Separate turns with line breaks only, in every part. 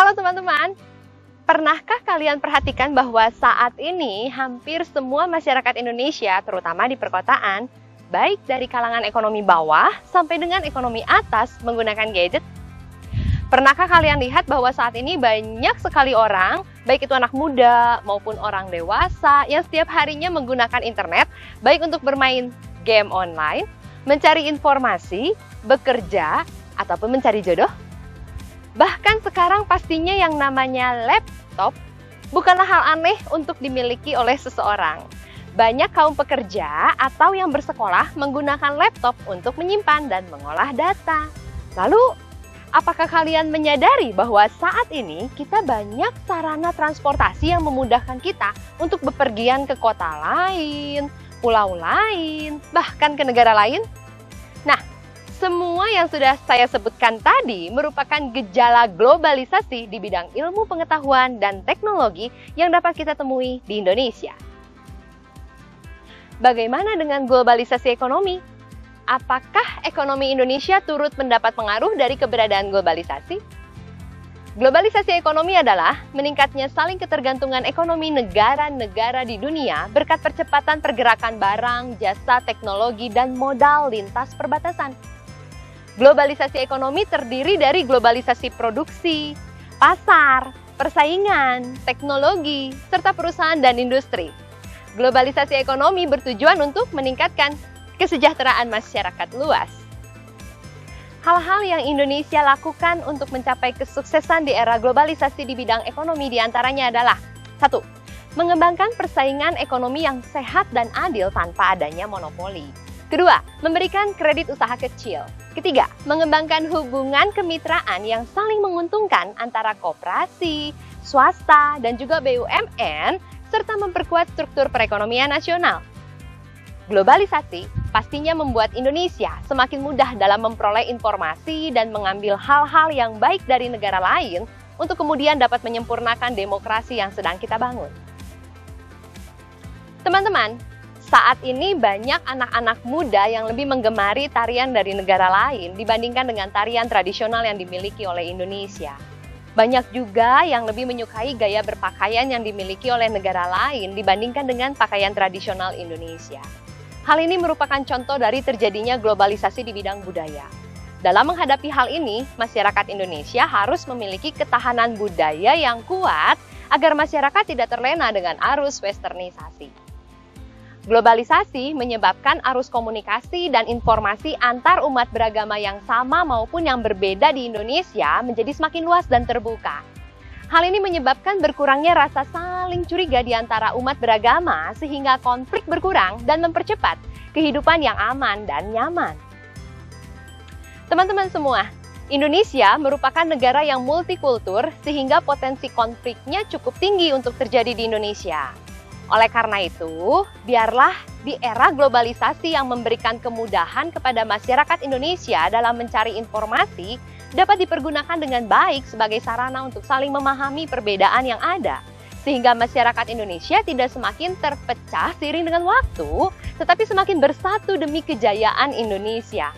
Halo teman-teman, pernahkah kalian perhatikan bahwa saat ini hampir semua masyarakat Indonesia, terutama di perkotaan, baik dari kalangan ekonomi bawah sampai dengan ekonomi atas menggunakan gadget? Pernahkah kalian lihat bahwa saat ini banyak sekali orang, baik itu anak muda maupun orang dewasa, yang setiap harinya menggunakan internet, baik untuk bermain game online, mencari informasi, bekerja, ataupun mencari jodoh? Bahkan sekarang pastinya yang namanya laptop bukanlah hal aneh untuk dimiliki oleh seseorang. Banyak kaum pekerja atau yang bersekolah menggunakan laptop untuk menyimpan dan mengolah data. Lalu, apakah kalian menyadari bahwa saat ini kita banyak sarana transportasi yang memudahkan kita untuk bepergian ke kota lain, pulau lain, bahkan ke negara lain? Semua yang sudah saya sebutkan tadi merupakan gejala globalisasi di bidang ilmu pengetahuan dan teknologi yang dapat kita temui di Indonesia. Bagaimana dengan globalisasi ekonomi? Apakah ekonomi Indonesia turut mendapat pengaruh dari keberadaan globalisasi? Globalisasi ekonomi adalah meningkatnya saling ketergantungan ekonomi negara-negara di dunia berkat percepatan pergerakan barang, jasa, teknologi, dan modal lintas perbatasan. Globalisasi ekonomi terdiri dari globalisasi produksi, pasar, persaingan, teknologi, serta perusahaan dan industri. Globalisasi ekonomi bertujuan untuk meningkatkan kesejahteraan masyarakat luas. Hal-hal yang Indonesia lakukan untuk mencapai kesuksesan di era globalisasi di bidang ekonomi di antaranya adalah satu, Mengembangkan persaingan ekonomi yang sehat dan adil tanpa adanya monopoli. Kedua, memberikan kredit usaha kecil. Ketiga, mengembangkan hubungan kemitraan yang saling menguntungkan antara koperasi, swasta, dan juga BUMN, serta memperkuat struktur perekonomian nasional. Globalisasi pastinya membuat Indonesia semakin mudah dalam memperoleh informasi dan mengambil hal-hal yang baik dari negara lain untuk kemudian dapat menyempurnakan demokrasi yang sedang kita bangun. Teman-teman, saat ini banyak anak-anak muda yang lebih menggemari tarian dari negara lain dibandingkan dengan tarian tradisional yang dimiliki oleh Indonesia. Banyak juga yang lebih menyukai gaya berpakaian yang dimiliki oleh negara lain dibandingkan dengan pakaian tradisional Indonesia. Hal ini merupakan contoh dari terjadinya globalisasi di bidang budaya. Dalam menghadapi hal ini, masyarakat Indonesia harus memiliki ketahanan budaya yang kuat agar masyarakat tidak terlena dengan arus westernisasi. Globalisasi menyebabkan arus komunikasi dan informasi antar umat beragama yang sama maupun yang berbeda di Indonesia menjadi semakin luas dan terbuka. Hal ini menyebabkan berkurangnya rasa saling curiga di antara umat beragama sehingga konflik berkurang dan mempercepat kehidupan yang aman dan nyaman. Teman-teman semua, Indonesia merupakan negara yang multikultur sehingga potensi konfliknya cukup tinggi untuk terjadi di Indonesia. Oleh karena itu, biarlah di era globalisasi yang memberikan kemudahan kepada masyarakat Indonesia dalam mencari informasi dapat dipergunakan dengan baik sebagai sarana untuk saling memahami perbedaan yang ada. Sehingga masyarakat Indonesia tidak semakin terpecah seiring dengan waktu, tetapi semakin bersatu demi kejayaan Indonesia.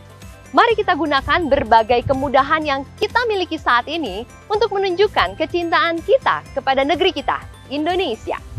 Mari kita gunakan berbagai kemudahan yang kita miliki saat ini untuk menunjukkan kecintaan kita kepada negeri kita, Indonesia.